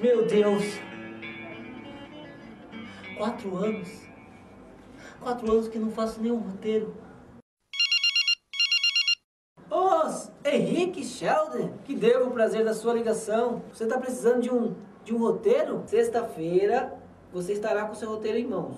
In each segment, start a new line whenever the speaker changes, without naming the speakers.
Meu Deus! Quatro anos. Quatro anos que não faço nenhum roteiro. Os Henrique Sheldon, que devo o prazer da sua ligação. Você está precisando de um, de um roteiro? Sexta-feira você estará com seu roteiro em mãos.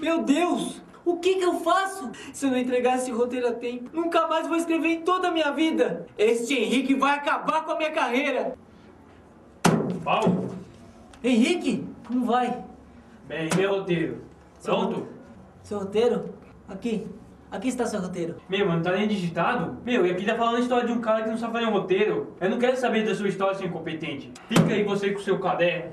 Meu Deus! O que que eu faço? Se eu não entregar esse roteiro a tempo, nunca mais vou escrever em toda a minha vida. Este Henrique vai acabar com a minha carreira.
Paulo,
Henrique, como vai?
bem, meu roteiro. Pronto?
Seu roteiro? Aqui. Aqui está seu roteiro.
Meu, mas não tá nem digitado? Meu, e aqui tá falando a história de um cara que não sabe fazer um roteiro. Eu não quero saber da sua história, seu incompetente. Fica aí você com o seu caderno,